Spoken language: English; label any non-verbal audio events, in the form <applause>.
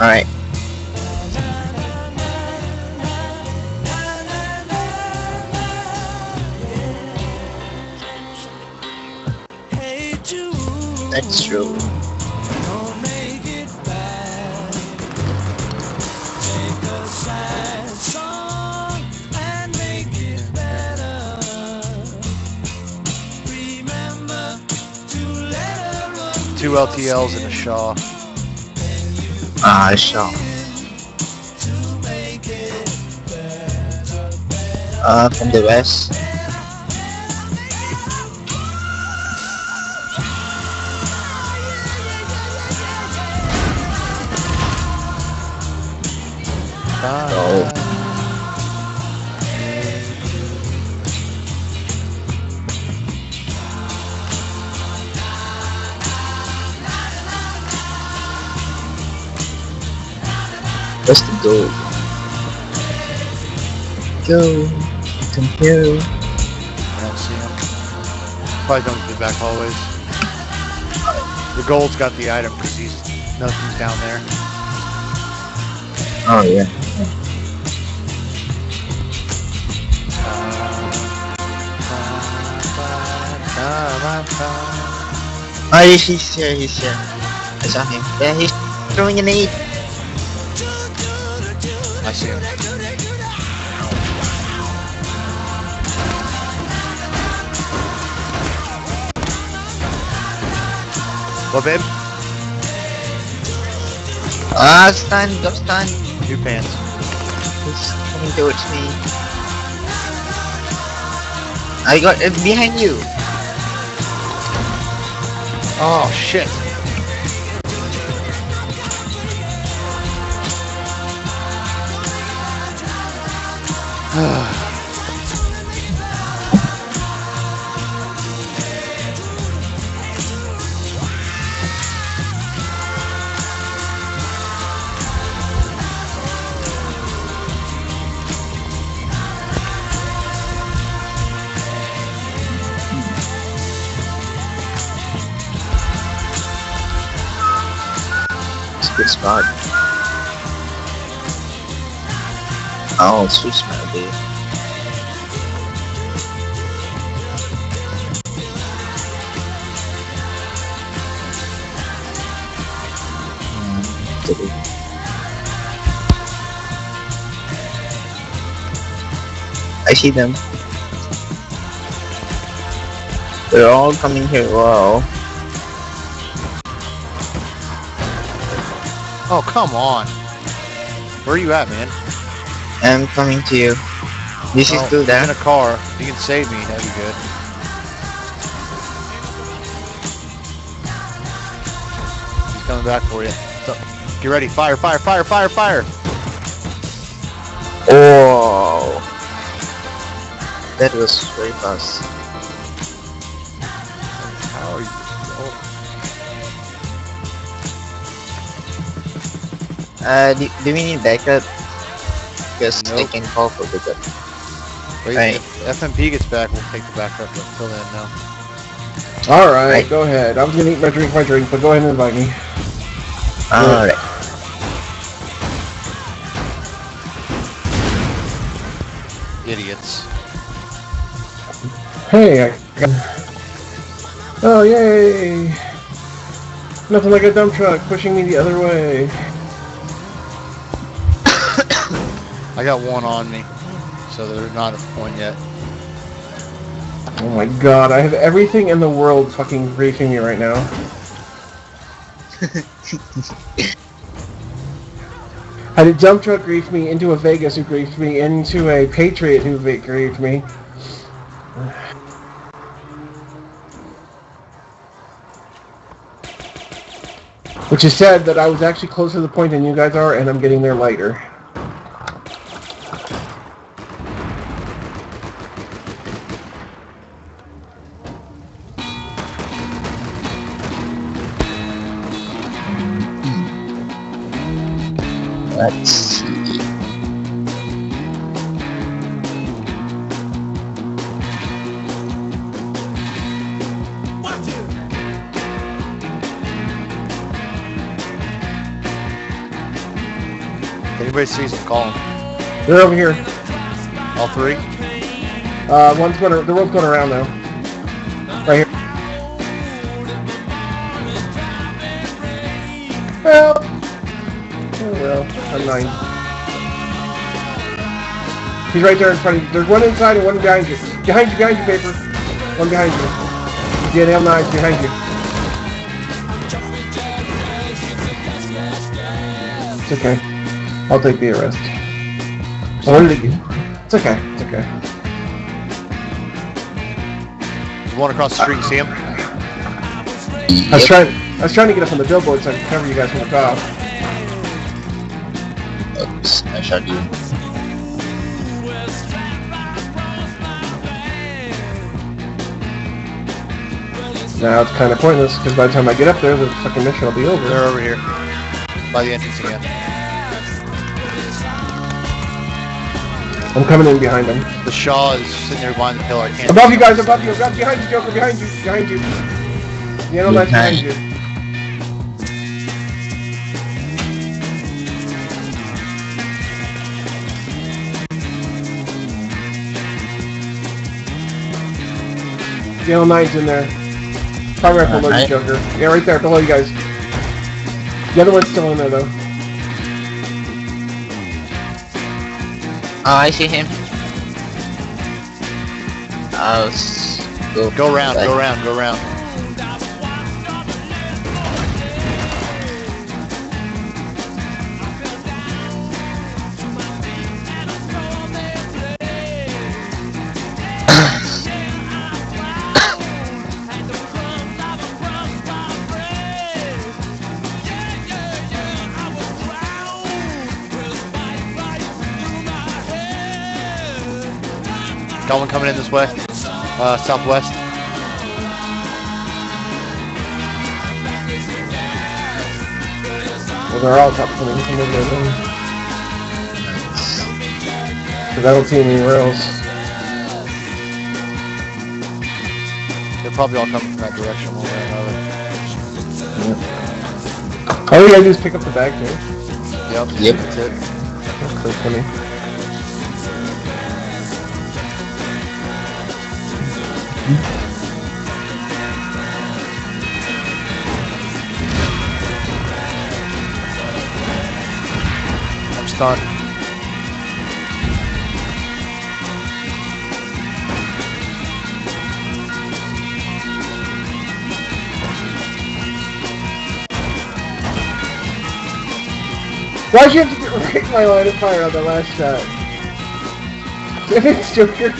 Alright. That's true. Two LTLs and a Shaw. Ah, shall. Uh, from the west. Oh. Where's the goal? Go. Come here. I don't see him. Probably going to the back hallways. The gold's got the item because he's nothing's down there. Oh yeah. Oh, he's, he's here, he's here. I saw him. Yeah, he's throwing a nade. I see him. What, babe? Ah, stun, got stun. Two pants. He's coming towards me. I got it behind you. Oh, shit. Good spot. Oh, so smell, dude. Mm, did it. I see them. They're all coming here. Wow. Oh, come on. Where are you at, man? I'm coming to you. This is Oh, still I'm in a car. If you can save me, that'd be good. He's coming back for you. So, get ready. Fire, fire, fire, fire, fire. Oh, that was very fast. Uh, do, do we need backup? Because I Nope. can call for backup. wait, Right. if FMP gets back, we'll take the backup. But until then, no. All right, Right. go ahead. I was gonna eat my drink, my drink, but go ahead and invite me. Alright. Idiots. Hey, I Oh, yay! Nothing like a dump truck pushing me the other way. I got one on me, so they're not at point yet. Oh my god, I have everything in the world fucking griefing me right now. Had <laughs> a dump truck grief me, into a Vegas who griefed me, into a Patriot who griefed me. Which is sad that I was actually closer to the point than you guys are, and I'm getting there later. Let's see. Anybody sees them, call them. They're over here. All three? Uh, one's going. To the rope's going around now. Well, He's right there in front of you. There's one inside and one behind you. Behind you, behind you, paper. One behind you. Yeah, L9's behind you. It's okay. I'll take the arrest. What did it get? It's okay. It's okay. There's one across the street. and See him? I was trying. I was trying to get up on the billboard so I could cover you guys from the top. Oops, I shot. Now it's kind of pointless because by the time I get up there, the fucking mission will be over. They're over here. By the entrance again. I'm coming in behind them. The Shaw is sitting there behind the pillar. I can't. Above you guys, above you, above, behind you, Joker, behind you, behind you. The yellow light's behind Behind. you. The yellow nine's in there. Probably right below you, Alright. Joker. Yeah, right there, below you guys. The other one's still in there, though. Oh, I see him. I'll s- go. Go around, go around, go around. Got coming in this way. Uh, southwest. Well, they're all top coming from over there. Because I don't see any rails. They're probably all coming from that direction one way or another. All you gotta do is pick up the bag, too. Yep. Yep. That's it. That's so funny. I'm stunned. Why'd you have to get my line of fire on the last shot? Damn it, Joker.